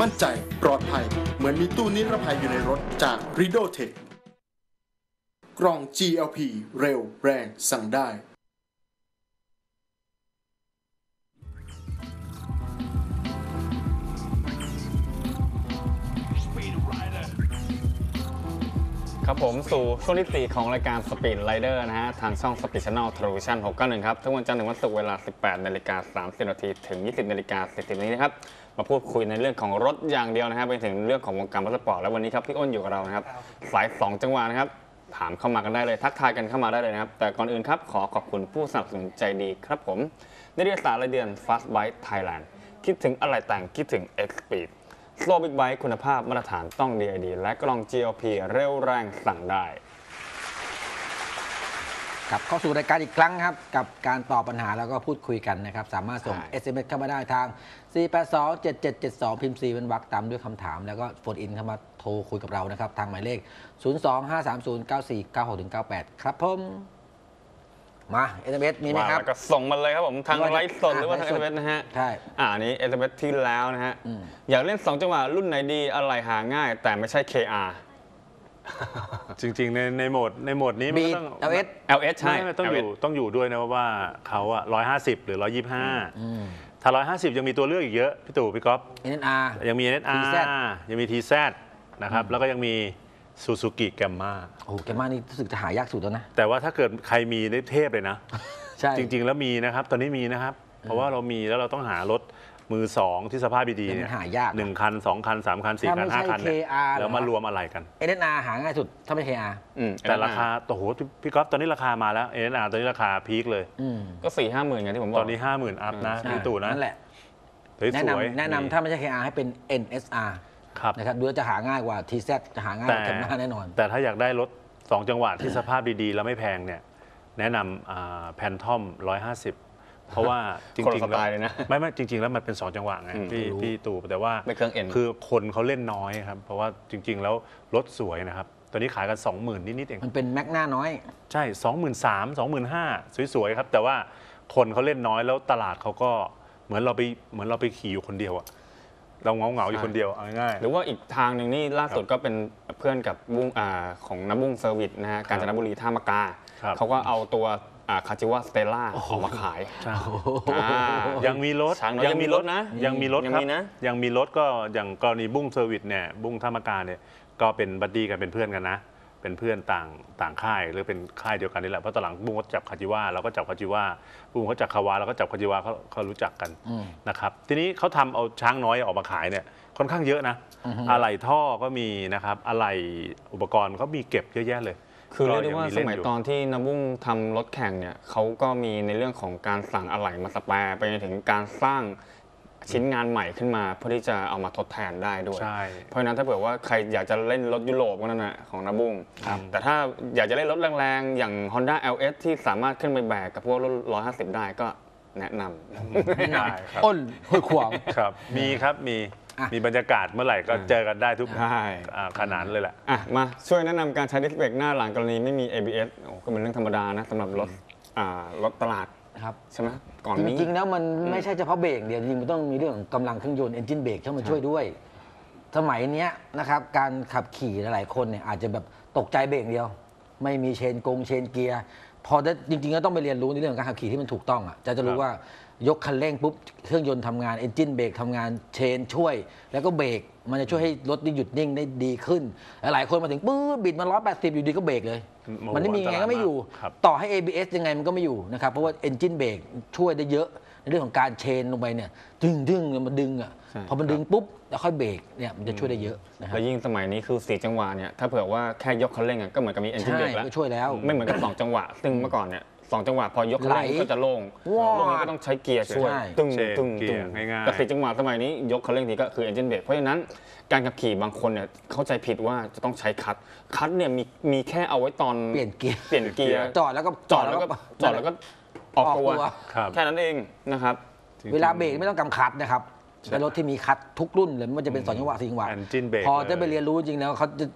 มั่นใจปลอดภัย เหมือนมีตู้นิรภัยอยู่ในรถจาก r i d o t e c h กล่อง GLP เร็วแรงสั่งได้ ครับผมสู่ช่วงที่ 4 ของรายการ Speed Rider นะฮะ ทางช่อง Speed Channel Television 691 ครับ ทุกวันจันทร์ถึงวันศุกร์เวลา 18นาฬิกา30นาทีถึง 20นาฬิกา40นาทีนะครับ มาพูดคุยในเรื่องของรถอย่างเดียวนะครับไปถึงเรื่องของวงการรถสปอร์ตแล้ววันนี้ครับ พี่อ้นอยู่กับเรานะครับ สาย 2 จังหวะนะครับ ถามเข้ามากันได้เลย ทักทายกันเข้ามาได้เลยนะครับ แต่ก่อนอื่นครับ ขอขอบคุณผู้สนับสนุนใจดีครับผมนิตยสารรายเดือน Fast Bike Thailand คิดถึงอะไรแต่งคิดถึง X Speed โซ่บิ๊กไบค์คุณภาพมาตรฐานต้อง DID และกล้อง GLP เร็วแรงสั่งได้กลับเข้าสู่รายการอีกครั้งครับ กับการตอบปัญหาแล้วก็พูดคุยกันนะครับ สามารถส่งใช่ SMS เข้ามาได้ทาง 482-7772 พิมพ์4เป็นวรรคตามด้วยคำถาม แล้วก็โฟนอินเข้ามาโทรคุยกับเรานะครับ ทางหมายเลข 025309496-98 ครับผม มา SMS มีไหมมาครับ แล้วก็ส่งมาเลยครับผมทางหรือว่าไลฟ์สดหรือว่าทางไลฟ์สด SMS นะฮะใช่ อ่าอันนี้ SMS ที่แล้วนะฮะอืมอยากเล่น 2 จังหวะรุ่นไหนดีอะไรหาง่าย แต่ไม่ใช่ KR จริงๆ ในในโหมดในโหมดนี้มันบีก็ดต้อง LS LS ใช่ไม่ไม่ต้องอยู่ LS ต้องอยู่ด้วยนะว่าเขาอะร้อยห้าสิบหรือร้อยยี่ห้าถ้าร้อยห้าสิบยังมีตัวเลือกอีกเยอะ พี่ตู่พี่ก๊อฟ NNR ยังมี NSR TZ ยังมี TZ นะครับแล้วก็ยังมี ซูซูกิแกมมาโอ้โหแกมานี่รู้สึกจะหายากสุดแล้วนะ แต่ว่าถ้าเกิดใครมีได้เทพเลยนะ ใช่ จริง ๆ แล้วมีนะครับ ตอนนี้มีนะครับ เพราะว่าเรามีแล้วเราต้องหารถมือสองที่สภาพดีๆแต่เนี่มัยนหายากหนึ่งคันสองคันสามคันสี่ถ้าคันไม่ห้าใช่คันเนี่ย KR แล้วมารวมอะไรกัน NNR หาง่ายสุด ถ้าไม่ KR อืมแต่ราคาโอ้โหพี่พี่ก๊อฟตอนนี้ราคามาแล้ว NSR ตอนนี้ราคาพีคเลยอืมก็4ี่ห้าหมื่นไงที่ผมบอกตอนนี้5 0,000อัพนะใช่พี่ตู่นะนั่นแหละเฮ้ยแนะสวยนำแนะนำถ้าไม่ใช่ KR ให้เป็น NSR ครับ นะครับดูแล้วจะหาง่ายกว่า TZ จะหาง่ายกแต่ว่าแคมหน้าแน่นอน แต่ถ้าอยากได้รถ 2 จังหวะที่สภาพดีๆ แล้วไม่แพงเนี่ยแนะนำแพนทอม150 เพราะว่าจคนริละงสๆไตแล้วล์เลยนะไม่ไม่จริง ๆ แล้วมันเป็น 2 จังหวะไงอืมพี่รู้ พี่ตู่แต่ว่าเป็นเครื่อง N คือคนเขาเล่นน้อยครับ เพราะว่าจริง ๆ แล้วรถสวยนะครับ ตอนนี้ขายกัน 20,000 นิดๆเอง มันเป็นแม็กหน้าน้อย ใช่ 23,000 25,000 สวย ๆ ครับ แต่ว่าคนเขาเล่นน้อยแล้วตลาดเขาก็เหมือนเราไปเหมือนเราไปขี่อยู่คนเดียวอะ เราเงาเงาๆอยู่คนเดียวเอาง่ายๆ หรือว่าอีกทางหนึ่งนี่ล่าสุดก็เป็นเพื่อนกับบุ้งอ่าของน้ำบุ้งเซอร์วิสนะฮะกาญจนบุรีท่ามะกา ครับ เขาก็เอาตัว Cagiva Stella ออกมาขายใช่อ่า ยังมีรถช้างน้อยยังมีรถนะยังมีรถยังครับมีนะ ยังมีรถก็อย่างกรณีบุ้งเซอร์วิสเนี่ยบุ้งธรรมการเนี่ยก็เป็น buddy กันเป็นเพื่อนกันนะ เป็นเพื่อนต่างต่างค่ายหรือเป็นค่ายเดียวกันนี่แหละเพราะตอนหลังบุ้งก็จับ Cagiva เราก็จับ Cagiva บุ้งเขาจับคาวาเราก็จับ Cagiva เขาเขารู้จักกันอืมนะครับ ทีนี้เขาทำเอาช้างน้อยออกมาขายเนี่ยค่อนข้างเยอะนะอะไหล่ท่อก็มีนะครับอะไหล่อุปกรณ์เขามีเก็บเยอะแยะเลย คือเรียกได้ว่ายังสมัยเล่ตอนที่น้ำบุ้งทำรถแข่งเนี่ยเขาก็มีในเรื่องของการสั่งอะไหล่มา spare ไปจนถึงการสร้าง ชิ้นงานใหม่ขึ้นมา เพื่อที่จะเอามาทดแทนได้ด้วย ใช่ เพราะฉะนั้นถ้าเผื่อว่าใครอยากจะเล่นรถยุโรปก็นั่นแหละของน้ำบุ้งแต่ถ้าอยากจะเล่นรถแรงๆ อย่าง Honda LS ที่สามารถขึ้นไปแบกกับพวกรถ150 ได้ก็แนะนำได้ครับอ้นห้วยขวางครับ มีครับมีอะมีบรรยากาศเมื่อไหร่ก็เจอกันได้ทุกใช่อ่าขนาดเลยแหละอะมาช่วยแนะนำการใช้ดิสเบรกหน้าหลังกรณีไม่มี ABS โอ้ก็เป็นเรื่องธรรมดานะสำหรับรถอ่ารถตลาด ครับใช่ไหมก่อนจนี้ ริงๆแล้วมันไม่ใช่เฉพาะเบรกเดียวจริงๆมันต้องมีเรื่องของกำลังเครื่องยนต์ engine brake เข้ามาช่วยด้วย สมัยเนี้ยนะครับการขับขี่หลายๆคนเนี่ยอาจจะแบบตกใจเบรกเดียว ไม่มีเชนกงเชนเกียร์พอได้จริงๆก็ต้องไปเรียนรู้ในเรื่องของการขับขี่ที่มันถูกต้องอะจะจะรู้ครับว่ายกคันเร่งปุ๊บเครื่องยนต์ทำงาน engine brake ทำงานเชนช่วย แล้วก็เบรกมันจะช่วยให้รถนี่หยุดนิ่งได้ดีขึ้นหลายๆคนมาถึงปื๊ดบิดมา180อยู่ดีก็เบรกเลยโอ้โห มันไม่มีไงก็ไม่อยู่ครับต่อให้ ABS ยังไงมันก็ไม่อยู่นะครับ เพราะว่า engine brake ช่วยได้เยอะในเรื่องของการเชนลงไปเนี่ยดึงดึงมันดึงอะใช่พอมันดึงปุ๊บแล้วค่อยเบรกเนี่ยมันจะช่วยได้เยอะนะครับแล้วยิ่งสมัยนี้คือสี่จังหวะเนี่ยถ้าเผื่อว่าแค่ยกคันเร่งอะก็เหมือนกับมี engine ใช่ brake แล้วก็ช่วยแล้ว ไม่เหมือนกับสองจังหวะ ซึ่งเมื่อก่อนเนี่ย สองจังหวะพอยกคันเร่งไหลก็จะโล่งว้าวโล่งนี้ก็ต้องใช้เกียร์ช่วยใช่ ตึ้งเชนตึ้งเกียร์ตึ้งง่ายๆ แต่สี่จังหวะสมัยนี้ยกคันเร่งทีก็คือ engine brake เพราะฉะนั้นการขับขี่บางคนเนี่ยเข้าใจผิดว่าจะต้องใช้คลัตช์คลัตช์เนี่ยมีมีแค่เอาไว้ตอนเปลี่ยนเกียร์ เปลี่ยนเกียร์ จอดแล้วก็จอดแล้วก็จอดแล้วก็ออกตัวออกตัวครับ แค่นั้นเองนะครับจริงๆ เวลาเบรกไม่ต้องกำคลัตช์นะครับเป็นรถที่มีคลัตช์ทุกรุ่นเลยไม่ว่าจะเป็นสองจังหวะสี่จังหวะ engine brake พอจะเลยไปเรียนรู้จริงแล้วเขาจะ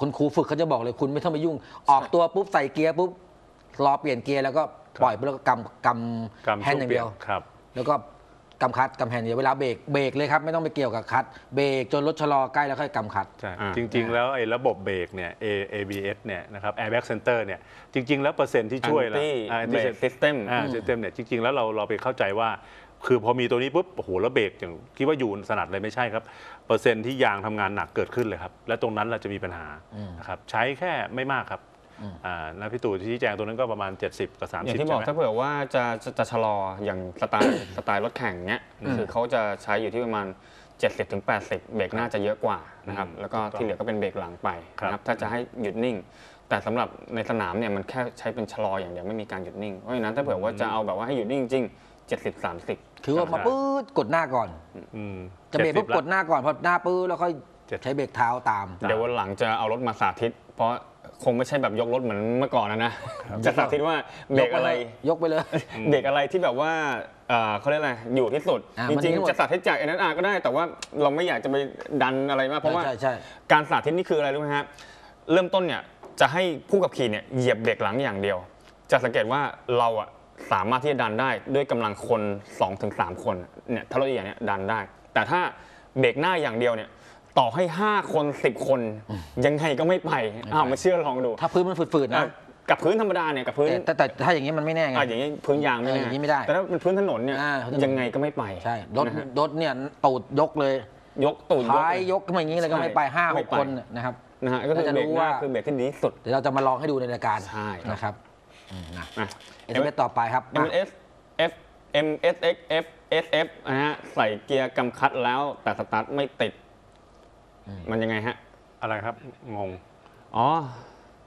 คนครูฝึกเขาจะบอกเลยคุณไม่ต้องไปยุ่ง ออกตัวปุ๊บใส่เกียร์ปุ๊บ รอเปลี่ยนเกียร์แล้วก็ปล่อยไปแล้วก็กำกำกำแฮนด์อย่างเดียว ครับ แล้วก็กำคลัตช์กำอย่างเดียวเวลาเบรกเบรกเลยครับไม่ต้องไปเกี่ยวกับคลัตช์เบรกจนรถชะลอใกล้แล้วค่อยกำคัด ใช่อ่า จริง ๆ แล้วไอ้ระบบเบรกเนี่ย A ABS เนี่ยนะครับ Airbag Center เนี่ยจริง ๆ แล้วเปอร์เซ็นต์ที่ช่วยละ Anti อ่า Brake System อ่า System เนี่ยจริง ๆ แล้วเราเราไปเข้าใจว่า คือพอมีตัวนี้ปุ๊บโอ้โหแล้วเบรกอย่างคิดว่าอยู่สนัดเลยไม่ใช่ครับ เปอร์เซ็นต์ที่ยางทำงานหนักเกิดขึ้นเลยครับ และตรงนั้นเราจะมีปัญหานะครับใช้แค่ไม่มากครับ อ่านะพี่ตู่ที่แจงตัวนั้นก็ประมาณ 70 กับ 30อย่างที่บอกใช่ถ้าไหมเผื่อว่าจะจะจะชะลออย่างสไตล์สไตล์รถแข่งเนี้ยคือเขาจะใช้อยู่ที่ประมาณ 70-80ถึง80 เบรกหน้าจะเยอะกว่านะครับอืมแล้วก็ถูกต้องที่เหลือก็เป็นเบรกหลังไปครับนะครับถ้าจะให้หยุดนิ่ง แต่สำหรับในสนามเนี่ยมันแค่ใช้เป็นชะลออย่างเดียวไม่มีการหยุดนิ่งเพราะฉะนั้นถ้าเผื่อว่าจะเอาแบบว่าให้หยุดนิ่งจริง70 30คือว่ามาปื๊ดกดหน้าก่อนอืมจะเบรกปุ๊บ70กดหน้าก่อนพอหน้าปื๊ดแล้วค่อยเจ็ดใช้เบรกเท้าตาม เดี๋ยววันหลังจะเอารถมาสาธิต เพราะ คงไม่ใช่แบบยกรถเหมือนเมื่อก่อนนะนะจะสาธิตว่าเบรกอะไรยกไปเลยเบรกอะไรที่แบบว่าเอ่อเขาเรียกอะไรอยู่ที่สุด อ่าจมันริง มีทั้งหมดๆจะสาธิตจาก NSR ก็ได้ แต่ว่าเราไม่อยากจะไปดันอะไรมากเพราะว่า ใช่ใช่ การสาธิตนี่คืออะไรรู้ไหมฮะ เริ่มต้นเนี่ยจะให้ผู้ขับขี่เนี่ยเหยียบเบรกหลังอย่างเดียว จะสังเกตว่าเราอะสามารถที่จะดันได้ด้วยกำลังคน2-3คนเนี่ยถ้ารถอย่างเนี้ยดันได้ แต่ถ้าเบรกหน้าอย่างเดียวเนี่ย ต่อให้ 5 คน 10 คน ยังไงก็ไม่ไปอ้าวไม่เชื่อลองดูถ้าพื้นมันฝืดๆอะนะ กับพื้นธรรมดาเนี่ยกับพื้นแต่แต่แต่ถ้าอย่างนี้มันไม่แน่ไงอะอย่างนี้พื้นยางไม่เออแน่อย่างนี้ไม่ได้ แต่ถ้าเป็นพื้นถนนเนี่ยอ่าพื้นถนนยังไงก็ไม่ไปใช่รถนะฮะรถเนี่ยตูดยกเลย ยกตูดท้ายเลยยกขึ้นมาอย่างนี้เลยก็ไม่ไปใช่ห้าหไม่กไปคนนะครับนะฮะก็คือน่าจะเบรกรู้หน้าว่าคือเบรกที่ดีที่สุดเดี๋ยวเราจะมาลองให้ดูในรายการใช่ครับนะครับอืมนะนะเอ็นเต่อไปครับ M S F M S X F S F นะฮะใส่เกียร์กำคัดแล้วแต่สตาร์ทไม่ติด มันยังไงฮะ อะไรครับงงอ๋อ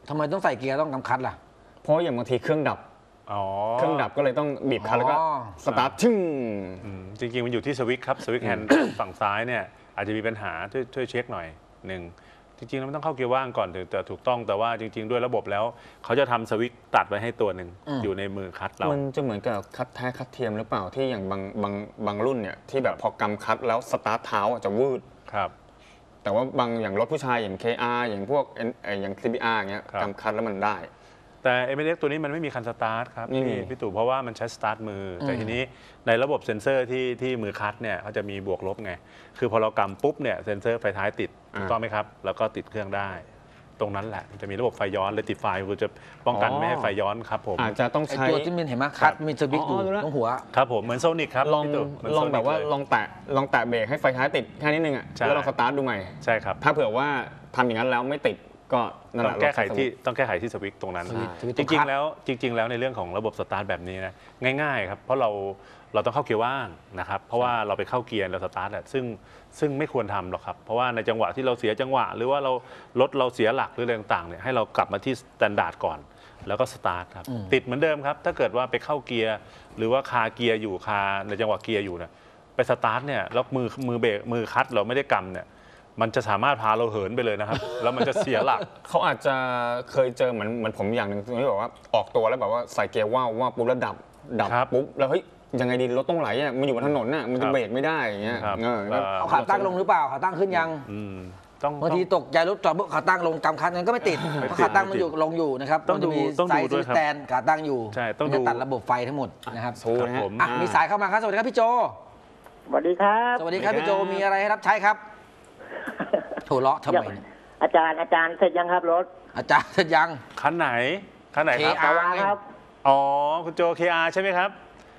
ทำไมต้องใส่เกียร์ต้องกำคลัตช์ล่ะ เพราะอย่างบางทีเครื่องดับ อ๋อเครื่องดับก็เลยต้องบีบคลัตช์แล้วก็อ๋อ สตาร์ทชึ่ง อืมจริงๆ มันอยู่ที่สวิตช์ครับสวิตช์แฮนด์ ฝั่งซ้ายเนี่ยอาจจะมีปัญหาช่วยช่วยเช็คหน่อยหนึ่งจริงๆแล้วมันต้องเข้าเกียร์ว่างก่อนถึงจะถูกต้องแต่ว่าจริง ๆ ด้วยระบบแล้ว เขาจะทำสวิตช์ตัดไว้ให้ตัวหนึ่งอืมอยู่ในมือคลัตช์เรามันจะเหมือนกับคลัตช์แท้คลัตช์เทียมหรือเปล่าที่อย่างบางบางบางรุ่นเนี่ยที่แบบพอกำคลัตช์แล้วสตาร์ทเท้าอะจะวืด ครับ แต่ว่าบางอย่างรถผู้ชายอย่าง KR อย่างพวก N- เอ่ออย่าง CBR อย่างเงี้ยครับกำคลัตช์แล้วมันได้ แต่ MX ตัวนี้มันไม่มีคันสตาร์ทครับไม่มีพี่พี่ตู่เพราะว่ามันใช้สตาร์ทมืออแต่ทีนี้ในระบบเซ็นเซอร์ที่ที่มือคลัตช์เนี่ยเขาจะมีบวกลบไง คือพอเรากำปุ๊บเนี่ยเซ็นเซอร์ไฟท้ายติดถูกต้องไหมครับ แล้วก็ติดเครื่องได้ ตรงนั้นแหละมันจะมีระบบไฟย้อนเลยติดไฟคือจะป้องกันอ๋อไม่ให้ไฟย้อนครับผมอาจจะต้องไอใช้ ตัวที่มันเห็นไหมคลัตช์มีสวิตช์อยู่อ๋อรู้แล้ว ตรงหัว ครับผมเหมือนโซนิกครับลองพี่ตู่เหมืนลอง Sonic แบบว่าเย ลองแตะลองแตะเบรกให้ไฟท้ายติดแค่นิดนึงอะใช่ แล้วลองสตาร์ทดูใหม่ ใช่ครับ ถ้าเผื่อว่าทำอย่างนั้นแล้วไม่ติด ก็นั่นแหต้อละงแก้ไขเราที่ต้องแก้ไขที่สวิตช์ตรงนั้น สวิตช์สวิตช์จตรงริงคัด ๆแล้วจริง ๆ แล้วในเรื่องของระบบสตาร์ทแบบนี้นะง่ายๆครับเพราะเราเราต้องเข้าเกียร์ว่างนะครับเพราะว่าเราไปเข้าเกียร์แล้วสตาร์ทอะซึ่งซึ่งไม่ควรทำหรอกครับเพราะว่าในจังหวะที่เราเสียจังหวะ หรือว่าเรารถเราเสียหลักหรืออะไรต่างๆเนี่ยให้เรากลับมาที่สแตนดาร์ดก่อน แล้วก็สตาร์ทครับติดเหมือนเดิมครับ ถ้าเกิดว่าไปเข้าเกียร์หรือว่าคาเกียร์อยู่คาในจังหวะเกียร์อยู่เนี่ยไปสตาร์ทเนี่ยแล้วมือมือเบรกมือคลัตช์เราไม่ได้กำเนี่ย มันจะสามารถพาเราเหินไปเลยนะครับ แล้วมันจะเสียหลัก เขาอาจจะเคยเจอเหมือนเหมือนผมอย่างหนึ่งที่บอกว่าออกตัวแล้วแบบว่าใส่เกียร์ว่าวว่าปุ๊บแล้วดับดับครับปุ๊บแล้วเฮ้ยยังไงดีรถต้องไหลอะมันอยู่บนถนนน่ะมันครัจะบเบรกไม่ได้อย่างเงี้ยครับเออเอ่อเอาขาตั้งลงหรือเปล่าขาตั้งขึ้นยังอืมต้องบางทีตกใจรถจอดปุ๊บขาตั้งลงกำคัดนั้นก็ไม่ติดเพราะขาตั้งมันอยู่ลงอยู่นะครับต้องดูมันจะมีต้องสาดูยด้วยครับสแตนขาตั้งอยู่ใช่ต้องมันจะดูตัดระบบไฟทั้งหมดนะครับสู้นะครัฮะบผม อะมีสายเข้ามาครับสวัสดีครับพี่โจ สวัสดีครับ สวัสดีครับสวัสดีพี่โจครับมีอะไรให้รับใช้ครับ โถเลาะทำไมเนี่ยอาจารย์อาจารย์เสร็จยังครับรถ อาจารย์เสร็จยัง คันไหนคันไหนครับ KR ตาวาครับ อ๋อ คุณโจ KR ใช่ไหมครับ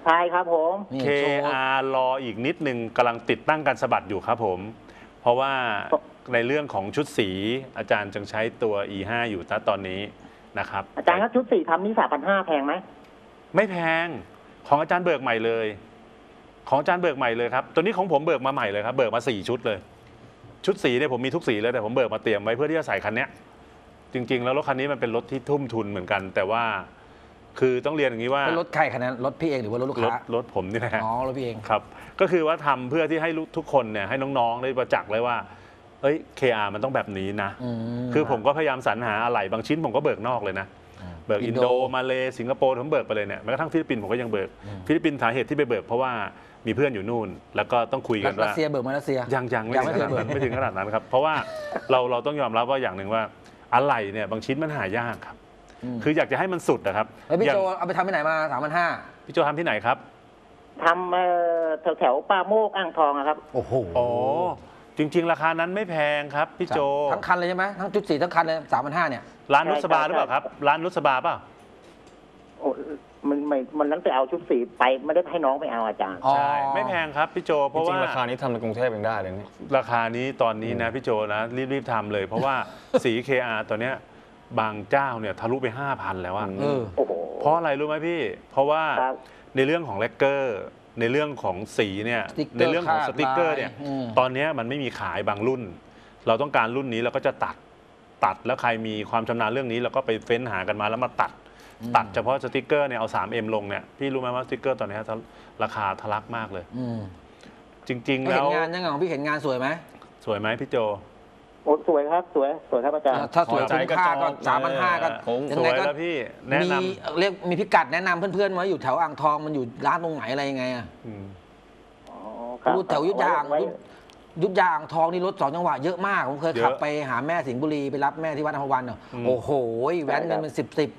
ใช่ครับผม นี่โชว์ KR รออีกนิดนึงกำลังติดตั้งการสะบัดอยู่ครับผม เพราะว่าในเรื่องของชุดสีอาจารย์จึงใช้ตัว E5 อยู่ณตอนนี้นะครับอาจารย์ครับชุดสี่ทำนี่สามพันห้าแพงไหมไม่แพงของอาจารย์เบิกใหม่เลย ของอาจารย์เบิกใหม่เลยครับ ตัวนี้ของผมเบิกมาใหม่เลยครับ เบิกมาสี่ชุดเลย ชุดสีเนี่ยผมมีทุกสีเลยแต่ผมเบิกมาเตรียมไว้เพื่อที่จะใส่คันเนี้ยจริง ๆ แล้วรถคันนี้มันเป็นรถที่ทุ่มทุนเหมือนกัน แต่ว่า คือต้องเรียนอย่างนี้ว่าเป็นรถใครคันนั้นรถพี่เองหรือว่ารถลูกรถค้ารถผมนี่แหละอ๋อรถพี่เอง ครับก็คือว่าทำเพื่อที่ให้ทุกคนเนี่ยให้น้องๆได้ประจักษ์เลยว่าเอ้ย KR มันต้องแบบนี้นะ อืม คือผมก็พยายามสรรหาอะไหล่บางชิ้นผมก็เบิกนอกเลยนะ เบิกอิอินนโดโด มาเลสิงคโปร์ผมเบิกไปเลยเนี่ยแม้กระทั่งฟิลิปปินส์ผมก็ยังเบิกฟิลิปปินส์สาเหตุที่ไปเบิกเพราะว่า มีเพื่อนอยู่นู่น แล้วก็ต้องคุยกันรัว่าสเซียเบิกมารัสเซีย ยังยังไม่ยังถึไม่งขเคยเบิกนาดนั้นไม่ถึงขนาดนั้นครับ เพราะว่าเราเราต้องยอมรับว่าอย่างหนึ่งว่าอะไหล่เนี่ยบางชิ้นมันหายากครับคืออยากจะให้มันสุดนะครับแล้วพี่อย่างโจเอาไปทำที่ไหนมาสามพันห้าพี่โจทำที่ไหนครับทำเอ่อแถวแถวๆป่าโมกอ่างทองอะครับ โอ้โหอ๋อจริง ๆ ราคานั้นไม่แพงครับพี่โจ ทั้งคันเลยใช่ไหมทั้งชุดสีทั้งคันเลยสามพันห้าเนี่ย ร้านนุสบาใช่หรือเปล่าครับ ร้านนุสบาเปล่าโอ้ มันไม่มันนั้นไปเอาชุดสีไปไม่ได้ให้น้องไปเอาอาจารย์อ๋อใช่ไม่แพงครับพี่โจ เพจราะริว่างๆราคานี้ทำในกรุงเทพเองได้เลยนี่ราคานี้ตอนนี้นะพี่โจนะรีบๆทำเลย เพราะว่า สี KR ตัวเนี้ยบางเจ้าเนี่ยทะลุไป 5,000 แล้วอะเออ โอ้โห เพราะอะไรรู้ไหมพี่ เพราะว่าครับ ในเรื่องของแลกเกอร์ ในเรื่องของสีเนี่ยสติ๊กเกอร์ในเรื่องของคาดสติกเกอร์เนี่ยลายอืม ตอนเนี้ยมันไม่มีขายบางรุ่น เราต้องการรุ่นนี้เราก็จะตัดตัดแล้วใครมีความชำนาญเรื่องนี้เราก็ไปเฟ้นหากันมาแล้วมาตัด ตัดเฉพาะสติกเกอร์เนี่ยเอา 3M ลงเนี่ยพี่รู้ไหมว่าสติกเกอร์ตอนเนี้ยราคาทะลักมากเลย อืมจริง ๆ เห็แล้นวงานยังไงของพี่เห็นงานสวยไหมสวยไหมพี่โจ โอ้สวยครับ สวย สวยครับอาจารย์ ถ้าสวยพอใจคุ้มค่าก็ก็จองสามพันห้าก็ผม ยัสงวไงยก็แล้วพี่แนะนมีเรียกมีพิกัดแนะนำเพื่อนๆไว้อยู่แถวอ่างทองมันอยู่ร้านตรงไหนอะไรยังไงอะำอืม อ๋อครับพูดแถวยุทธยาไว้ ยุทธยุทธยาอ่างทองนี่รถสองจังหวะเยอะมากผมเคยเยอะขับไปหาแม่สิงห์บุรีไปรับแม่ที่วัดอภวันเนอะอืม โอ้โหแว้นกันเป็นสิบสิบ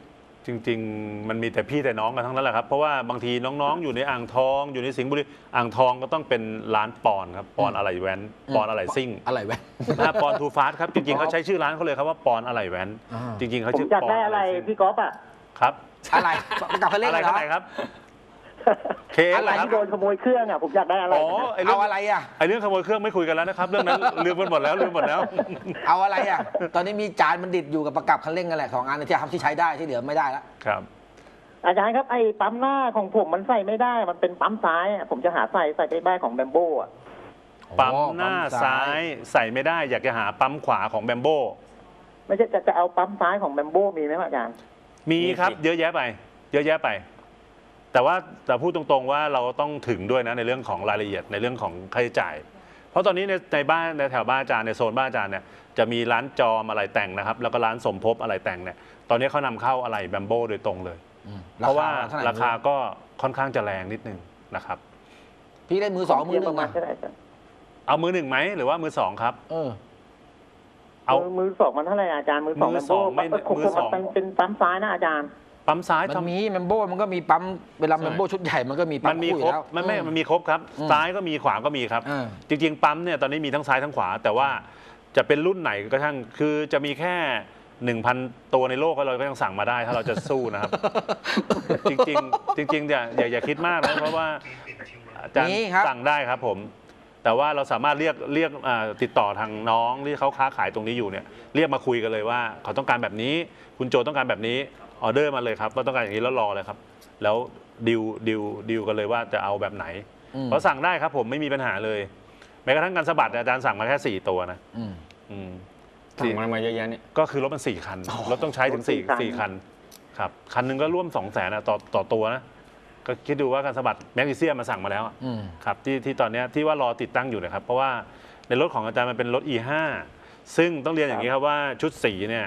จริง ๆ มันมีแต่พี่แต่น้องกันทั้งนั้นแหละครับ เพราะว่าบางทีน้องๆ อยู่ในอ่างทอง อยู่ในสิงห์บุรี อ่างทองก็ต้องเป็นร้านปอนครับ ปอนอะไรแว้น ปอนอะไรซิ่งอะไรแว้นอ่าปอนทูฟาสครับ จริงๆเขาใช้ชื่อร้านเขาเลยครับว่าปอนอะไรแว้นอ่าจริงๆเขาผมชื่ออยากปอนได้อะไรซิ่งพี่ก๊อฟอะครับ อะไรกลับไปเล่นอะไรเหรข้างอในครับ เคสอะไรเหรอครับ ที่โดนขโมยเครื่องอะผมอยากได้อะไรอ๋อไอเรื่เอาองอะไรอะ ไอเรื่องขโมยเครื่องไม่คุยกันแล้วนะครับ เรื่องนั้น ลืมกันหมดแล้วลืมหมดแล้ว เอาอะไรอะ ตอนนี้มีจานมันดิดอยู่กับประกับคันเร่งกันแหละสองอันที่ทำที่ใช้ได้ที่เหลือไม่ได้แล้วครับ อาจารย์ครับไอ้ปั๊มหน้าของผมมันใส่ไม่ได้ มันเป็นปั๊มซ้ายอะผมจะหาใส่ใส่ไปบ้านของแบมโบ้อะปั๊มหน้าซ้ายใส่ไม่ได้อยากจะหาปั๊มขวาของแบมโบไม่ใช่จะจะเอาปั๊มซ้ายของแบมโบ้มีไหมครับอาจารย์ มีครับ มีสิ เยอะแยะไป เยอะแยะไป แต่ว่าแต่พูดตรงๆว่าเราต้องถึงด้วยนะในเรื่องของรายละเอียดในเรื่องของค่าใช้จ่าย เพราะตอนนี้ในในบ้านในแถวบ้านอาจารย์ในโซนบ้านอาจารย์เนี่ยจะมีร้านจอมอะไรแต่งนะครับ แล้วก็ร้านสมภพอะไรแต่งเนี่ยตอนนี้เขานำเข้าอะไรแบมโบโดยตรงเลย เพราะว่าเท่ไหราคาก็ค่อนข้างจะแรงนิดนึงนะครับ พี่ได้มือสองมือหนึ่งประมาณอะเท่าไหร่อาจารย์เอามือหนึ่งไหมหรือว่ามือสองครับ เออ เอา มือมือสองมันเท่าไหร่อาจารย์มือสองมืแบอมสโบ้องไม่ผมมือสอง มันเป็นปั๊มซ้ายนะอาจารย์ ปั๊มซ้ายมันทำ มีแมมโบมันก็มีปั๊มเวลาแมมโบชุดใหญ่มันก็มีปั๊มัมนมีคู่อครยู่บแล้ว มันไม่อืมันมีครบครับอืมซ้ายก็มีขวาก็มีครับ อ่า จริง ๆ ปั๊มเนี่ยตอนนี้มีทั้งซ้ายทั้งขวา แต่ว่าจะเป็นรุ่นไหนก็ช่างคือจะมีแค่ 1,000 ตัวในโลกก็เราก็ยังสั่งมาได้ถ้าเราจะสู้นะครับ จริงๆ จริงๆอย่าอย่าอย่าคิดมากนะเพราะว่าอาจารย์นี่ครับ สั่งได้ครับผม แต่ว่าเราสามารถเรียกเรียกอ่าติดต่อทางน้องที่เขาค้าขายตรงนี้อยู่เนี่ยเรียกมาคุยกันเลยว่า เขาต้องการแบบนี้ คุณโจต้องการแบบนี้ ออเดอร์มาเลยครับว่าต้องการอย่างนี้แล้วรอเลยครับ แล้วดิวดิวดิวกันเลยว่าจะเอาแบบไหนอืมเพราะสั่งได้ครับผมไม่มีปัญหาเลย แม้กระทั่งการสะบัดเนี่ยอาจารย์สั่งมาแค่สี่ตัวนะอืมอืมสั่งมามาเยอะแยะเนี่ยก็คือรถมันสี่คันรถต้องใช้ถึงสี่รถสี่สี่คัคันนครับ คันหนึงก็ร่วมสองแสนต่อต่อตัวนะก็คิดดูว่าการสะบัดแมกนีเซียมมาสั่งมาแล้วอะอืมครับที่ที่ตอนเนี้ยที่ว่ารอติดตั้งอยู่นะครับ เพราะว่าในรถของอาจารย์มันเป็นรถ E5 ซึ่งต้องเรียนอย่างนี้ครับว่าชุดสีเนี่ย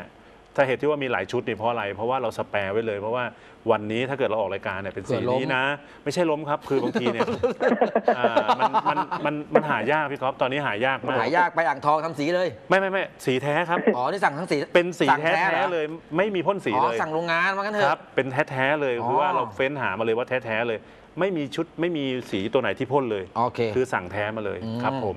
ถ้าเหตุที่ว่ามีหลายชุดนี่เพราะอะไร เพราะว่าเราสแปร์ไว้เลย เพราะว่าวันนี้ถ้าเกิดเราออกรายการเนี่ยเป็นสีเผื่อล้มนี้นะ ไม่ใช่ล้มครับ คือบางทีเนี่ยอ่ามันมันมันมันหายากพี่ก๊อฟตอนนี้หายากมากหายากไปอ่างทองทำสีเลย ไม่ไม่ไม่สีแท้ครับ อ๋อ นี่สั่งทั้งสี เป็นสีสั่งแท้หรแท้อเลย ไม่มีพ่นสีอ๋อ เลยสั่งโรงงานว่างั้นเถคอะรับเป็นแท้แท้ๆเลยอ๋อ คือว่าเราเฟ้นหามาเลยว่าแท้แท้ๆเลย ไม่มีชุดไม่มีสีตัวไหนที่พ่นเลย โอเค คือสั่งแท้มาเลยอืม ครับผม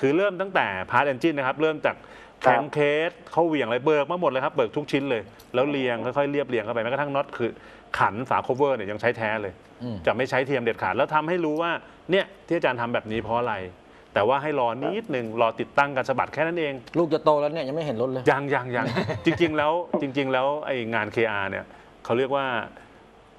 คือเริ่มตั้งแต่ part engine นะครับ เริ่มจาก crankcase ข้อเหวี่ยงอะไรเบิกมาหมดเลยครับเบิกทุกชิ้นเลย แล้วเรียงค่อยๆเรียบเรียงเข้าไปแม้กระทั่งน็อตคือขันฝา cover เนี่ยยังใช้แท้เลยอืมจะไม่ใช้เทียมเด็ดขาดแล้วทำให้รู้ว่าเนี่ยที่อาจารย์ทำแบบนี้เพราะอะไร แต่ว่าให้รอนิดนึงรอติดตั้งการสะบัดแค่นั้นเอง ลูกจะโตแล้วเนี่ยยังไม่เห็นรถเลยยังยังยังจริง ๆ แล้วจริง ๆ แล้วไอ้งาน KR เนี่ยเขาเรียกว่า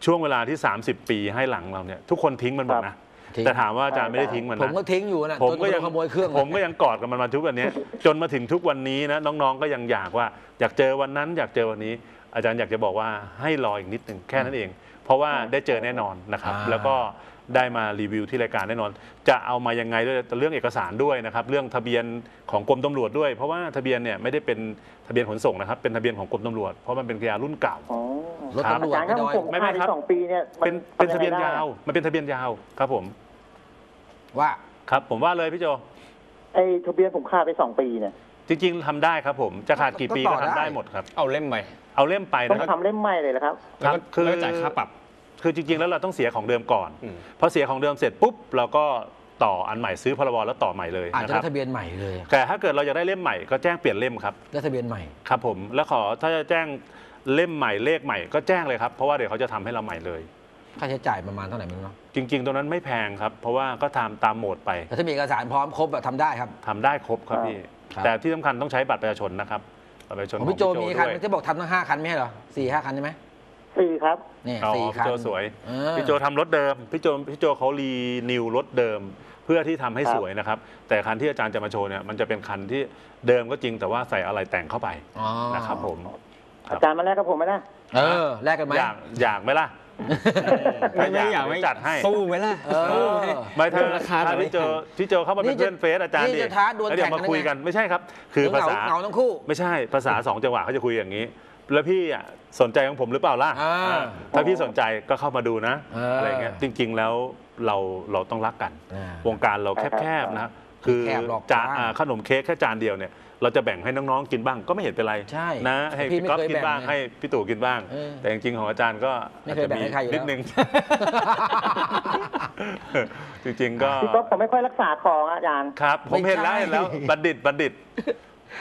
ช่วงเวลาที่ 30 ปีให้หลังเราเนี่ยทุกคนทิ้งมันหมดนะ ทิ้ง แต่ถามว่าอาจารย์ไม่ได้ทิ้งมันผมนะก็ทิ้งอยู่นะผมก็จนยังโดนขโมยเครื่องผมก็ยังกอดกับมันมาทุกวันเนี้ยจนมาถึงทุกวันนี้นะน้องๆก็ยังอยากว่า อยากเจอวันนั้น อยากเจอวันนี้ อาจารย์อยากจะบอกว่าให้รออีกนิดหนึ่งแค่นั้นเอง เพราะว่าได้เจอแน่นอนนะครับอ่าแล้วก็ได้มารีวิวที่รายการแน่นอน จะเอามายังไงด้วยเรื่องเอกสารด้วยนะครับ เรื่องทะเบียนของกรมตำรวจด้วย เพราะว่าทะเบียนเนี่ยไม่ได้เป็นทะเบียนขนส่งนะครับ เป็นทะเบียนของกรมตำรวจ เพราะมันเป็นกระยารุ่นเก่าอ๋อรถตำรวจอาจารย์ครับไม่น้อยผมไม่ไม่ผ่านครับสองปีเนี่ยมัเป็นเป็นมัทะเบียนงไงได้ยาว มันเป็นทะเบียนยาวครับผม ว่า ครับ ผมว่าเลยพี่โจ ไอ้ทะเบียนผมขาดไปสองปีเนี่ยจริงๆทำได้ครับผมจะขาดกี่ปีก็ก็ต่อทำได้ได้หมดครับ เอาเล่มไปเอาเล่มไปต้องนะครับ ทำเล่มใหม่เลยนะครับ แล้วก็คือ แล้วก็จ่ายค่าปรับ คือจริงๆแล้วเราต้องเสียของเดิมก่อนอืม พอเสียของเดิมเสร็จปุ๊บเราก็ต่ออันใหม่ซื้อพรบแล้วต่อใหม่เลยอาจจะนะครับได้ทะเบียนใหม่เลยแต่ถ้าเกิดเราอยากได้เล่มใหม่ก็แจ้งเปลี่ยนเล่มครับได้ทะเบียนใหม่ ครับผมแล้วขอถ้าจะแจ้งเล่มใหม่เลขใหม่ก็แจ้งเลยครับเพราะว่าเดี๋ยวเขาจะทำให้เราใหม่เลย ค่าใช้จ่ายประมาณเท่าไหร่ไม่รู้เนาะจริง ๆ ตรงนั้นไม่แพงครับ เพราะว่าก็ทำตามโหมดไปแต่ถ้ามีเอกสารพร้อมครบแบบทำได้ครับ ทำได้ครบครับพี่ ครับ แต่ที่สำคัญต้องใช้บัตรประชาชนนะครับบัตรประชาชนของพี่โจมีคันด้วย ที่บอกทำทั้งห้าคันไม่ใช่เหรอสี่ห้าคันใช่ไหมสี่ครับเนี่ยอ๋อสี่พี่คันโจสวย เออ พี่โจทำรถเดิม พี่โจพี่โจเขารีนิวรถเดิม เพื่อที่ทำให้ครับสวยนะครับ แต่คันที่อาจารย์จะมาโชว์เนี่ยมันจะเป็นคันที่เดิมก็จริงแต่ว่าใส่อะไรแต่งเข้าไปอ๋อ นะครับผม ครัอาบจารย์มาแลกกับผมไหมนะ เออแลกกันไหมอยากอยากไหมล่ะ ไม่ไม่อยากไม่จัดให้ สู้ไหมล่ะเออสู้หไม่ถ้าราคาถ้าแบบพี่โจพี่โจเข้ามาเป็นนี่จะเพื่อนเฟซอาจารย์นี่ดิจะท้าดวลแล้วเดี๋ยวแข่งมากันคุยได้ไงกันไม่ใช่ครับ คือภาษาเหงาทั้งคู่ ไม่ใช่ภาษาสองจังหวะเขาจะคุยอย่างนี้ แล้วพี่อะสนใจของผมหรือเปล่าล่ะอ่าอ่าถ้าพี่สนใจก็เข้ามาดูนะเออออะไรเงี้ยจริง ๆแล้วเราเราต้องรักกันอ่าวงการเราแคบๆนะครับคือแคบหรอกจานจ้าอ่าขนมเค้กแค่จานเดียวเนี่ย เราจะแบ่งให้น้องๆกินบ้างก็ไม่เห็นเป็นไรใช่นะให้พี่พี่ไม่ก๊อฟเคยกินบ้างแบ่งนะให้พี่ตู่กินบ้าง เออแต่จริงๆของอาจารย์ก็ไม่อาจเคยจะแบ่งมีให้ใครอยู่นิดแล้ว นึง จริงๆก็ พี่ก๊อฟผมไม่ค่อยรักษาของอะอาจารย์ ครับ ผมเห็นแล้วไม่ใช่ เห็นแล้ว บัณฑิตบัณฑิต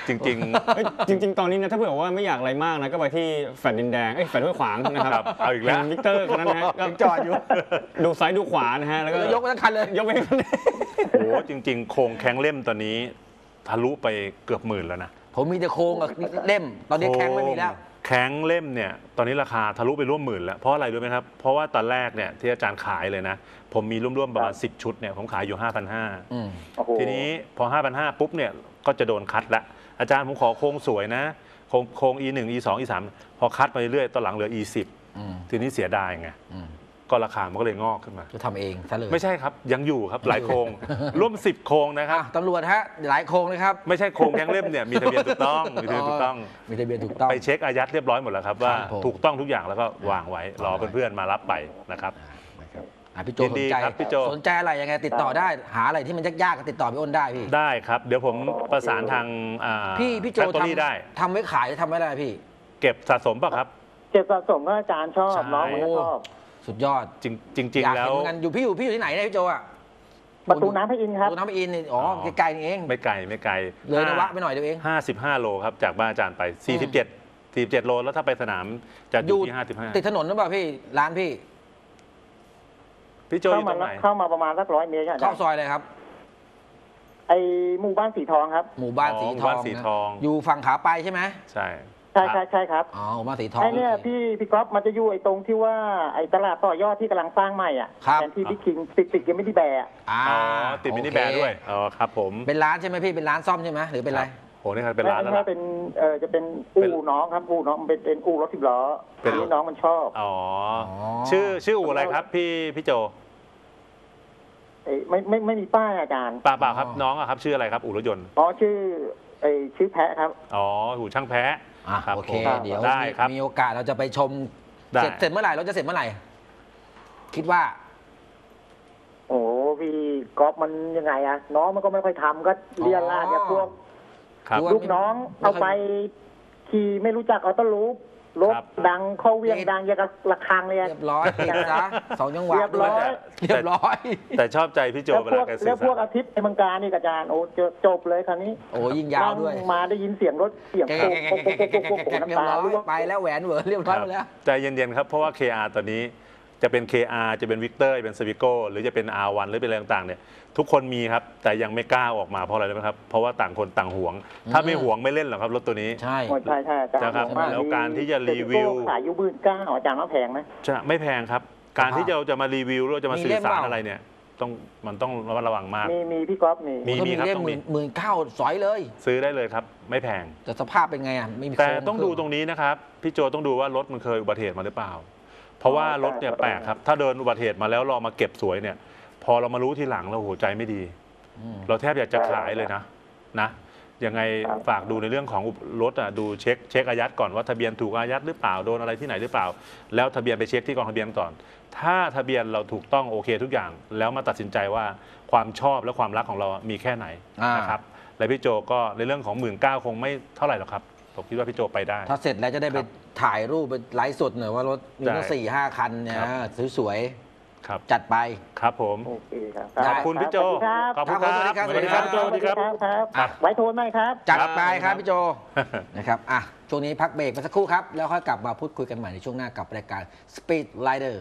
จริงเฮ้ยจริง ๆ ตอนนี้นะถ้าเผื่อว่าไม่อยากอะไรมากนะก็ไปที่แฟลตดินแดงเอ้ยแฟลตห้วยขวางนะคครัรับบเอาอีกแล้ว ห็นวิกเตอร์คนนั้นนะฮะก็จอดอยู่ ดูซ้ายดูขวานะฮะแล้วก็ยกไปทั้งคันเลย ยกไปทั้งคันเลยๆโอ้โหจริง ๆ โครงแข้งเล่มตอนนี้ ทะลุไปเกือบหมื่นแล้วนะผมมีแต่โครงกับเล่ม ตอนนี้แข้งไม่มีแล้ว แข้งเล่มเนี่ยตอนนี้ราคาทะลุไปร่วมหมื่นแล้ว เพราะอะไรรู้ไหมครับ เพราะว่าตอนแรกเนี่ยที่อาจารย์ขายเลยนะ ผมมีร่วมๆประมาณ 10 ชุดเนี่ยผมขายอยู่5,500อืมโอ้โหทีนี้พอ 5,500 ปุ๊บเนี่ยก็จะโดนคัดละ อาจารย์ผมขอโครงสวยนะ โครงโครง E1 E2 E3 พอคัดไปเรื่อยตอนหลังเหลือ E10 อืม ทีนี้เสียดายไง อืม ก็ราคามันก็เลยงอกขึ้นมา จะทำเองซะเลยไม่ใช่ครับ ยังอยู่ครับหลายโครง ร่วม 10 โครงนะครับ อะตำรวจฮะหลายโครงเลยครับไม่ใช่โครงแข้งเล่มเนี่ยมีทะเบียนถูกต้องมีทะเบียนถูกต้อง มีทะเบียนถูกต้อง ไปเช็คอายัดเรียบร้อยหมดแล้วครับว่าครับผม ถูกต้องทุกอย่างแล้วก็วางไว้รอเพื่อนๆมารับไปนะครับ นะครับอะพี่โจยิสนนดีใจครับพี่โจ สนใจอะไรยังไงติดต่อได้หาอะไรที่มันยากๆก็ติดต่อพี่อ้นได้พี่ ได้ครับ เดี๋ยวผมประสานทางอ่าพี่พี่โจแฟคทอรี่ได้ทำทำไว้ขายหรือทำไว้อะไรพี่ เก็บสะสมป่ะครับเจ็บสะสมก็อาจารย์ชอบใช่ น้องมันก็ชอบ สุดยอดจริงจริง อยากๆ แล้เห็นว เหมือนกันอยู่พี่อยู่พี่อยู่ที่ไหนเนี่ยพี่โจอะประตูน้ำพระอินทร์ครับประตูน้ำพระอินทร์นี่อ๋อออ ไกลๆนี่เอง ไม่ไกลไม่ไกลเลยนวะไปหน่อยเดียวเอง ห้าสิบห้าโลครับ จากบ้านอาจารย์ไป 47 47 โล แล้วถ้าไปสนามจะอยู่ที่ ติดถนนหรือเปล่าพี่ร้านพี่55พี่โจอเข้ายู่ตมารงไหนเข้ามาประมาณสักร้อยเมตรอาจาเข้ารย์ซอยเลยครับ ไอหมู่บ้านสีทองครับ หมู่บ้านอ๋อสีหมู่ทอบ้างนสีนะทอง อยู่ฝั่งขาไปใช่ไหมใช่ ใช่ใช่ใช่ครับอ๋อหมู่บ้านสีทองไอเนี่ยโอเคพี่พี่ก๊อฟมันจะอยู่ไอตรงที่ว่าไอตลาดต่อยอดที่กำลังสร้างใหม่อะครับ แทนที่พี่คิงติดติดยังไม่ได้แบร์อะอ่าอ๋อติดมินิโอเคแบร์ด้วยอ๋อครับผมเป็นร้านใช่ไหมพี่เป็นร้านซ่อมใช่ไหมหรือเป็นอะไรโหนี่ครับเป็นร้านแล้วไม่ล่ะ ใช่เป็นเออจะเป็นอู่น้องครับอู่น้องมันเป็นเป็นอู่รถสิบล้อเป็นทีนี้น้องมันชอบอ๋ออ๋อ ชื่อชื่ออู่อะไรครับพี่พี่โจเอ้ยไม่ไม่ไม่มีป้ายอาจารย์ป่าเปล่าครับน้องอะครับ ชื่ออะไรครับอู่รถยนต์อ๋อชื่อไอชื่อแพะครับอ๋ออู่ช่างแพ้ อะครับโอเค ผมเดี๋ยวได้มีครับมีโอกาสเราจะไปชม ได้ เสร็จเสร็จเมื่อไหร่ เราจะเสร็จเมื่อไหร่ คิดว่า โอ้พี่ก๊อฟมันยังไงอะน้องมันก็ไม่ค่อยทำก็เรียนลาดเนี่ยพวกครับดูว่าลูกน้องเอาไปขี่ไม่รู้จักออโต้ลูป รถครับ ดังเข้าเวียงดังอย่างกับระฆังเลยอะ เรียบร้อยติดซะสองจังหวะเรียบร้อยเรียบร้อย แต่ชอบใจพี่โจแล้วเวพวลากแกสื่แล้อวพวกสารอาทิตย์ในเมังการนี่กบอาจารย์โอ้เจอจบเลยคราวนี้โอ้ยิ่งยาวด้วย นั่งมาได้ยินเสียงรถเสียงแกโป๊กโป๊กโป๊กโป๊กโป๊กโป๊กเรียบน้ำตาร้อยร่วงไปแล้วแหวนเหวอเรียบร้อยหมดแล้ว ใจเย็นๆครับ เพราะว่า KR ตอนนี้ จะเป็น KR จะเป็นวิกเตอร์เป็นสวิโก้หรือจะเป็น R1 หรือเป็นอะไรต่างๆเนี่ยทุกคนมีครับ แต่ยังไม่กล้าออกมาเพราะอะไรรู้ไหมครับ เพราะว่าต่างคนต่างหวง ถ้าไม่หวงไม่เล่นหรอกครับรถตัวนี้ ใช่โอ้ใช่ใช่อาจารย์นะครับบอกาแล้วการที่จะรีวิว ขายอยูบืนก้าอาจารย์ว่าแพงไหมจะไม่แพงครับ การที่เราจะมารีวิวหรือว่าจะมามีสื่เล่อมสารเปล่าอะไรเนี่ยต้องมันต้องระมัดระวังมาก มีมีพี่ก๊อฟมีมีก็มีครับเล่มต้องหมีมื่นหมื่นเก้าสอยเลย ซื้อได้เลยครับ ไม่แพงแต่สภาพเป็นไงอะไม่มีแต่โครต้องดูตรงนี้นะครับ พี่โจต้องดูว่ารถมันเคยอุบัติเหตุมาหรือเปล่า เพราะว่ารถเนี่ยแปลกครับ ถ้าโดนอุบัติเหตุมาแล้วรอมาเก็บสวยเนี่ย พอเรามารู้ทีหลังเราโหใจไม่ดีอืมเราแทบอยากจะขายเลยนะนะยังไงฝากดูในเรื่องของรถอะดูเช็คเช็คอายัดก่อนว่าทะเบียนถูกอายัดหรือเปล่าโดนอะไรที่ไหนหรือเปล่า แล้วทะเบียนไปเช็คที่กองทะเบียนก่อน ถ้าทะเบียนเราถูกต้องโอเคทุกอย่าง แล้วมาตัดสินใจว่าความชอบและความรักของเรามีแค่ไหนอ่านนะครับและพี่โจก็ในเรื่องของหมื่นเก้าคงไม่เท่าไหร่หรอกครับ ผมคิดว่าพี่โจไปได้ ถ้าเสร็จแล้วจะได้ไปครับถ่ายรูปไปไลฟ์สดหน่อยว่ารถมีตั้งได้สี่ห้าคันเนี่ยครับ สวยครับ ๆจัดไป ครับผม โอเคครับได้ขอบคุณพี่โจสวัสดีครับขอบคุณครับครับผมสวัสดีครับสวัสดีครับสพี่โจวัสสวัสดีดีคครัรับบครับ ไว้โทรไหมครับ จัดไปคครัรับบ พี่โจนะครับอะช่วงนี้พักเบรกไปสักครู่ครับ แล้วค่อยกลับมาพูดคุยกันใหม่ในช่วงหน้ากับรายการ Speed Rider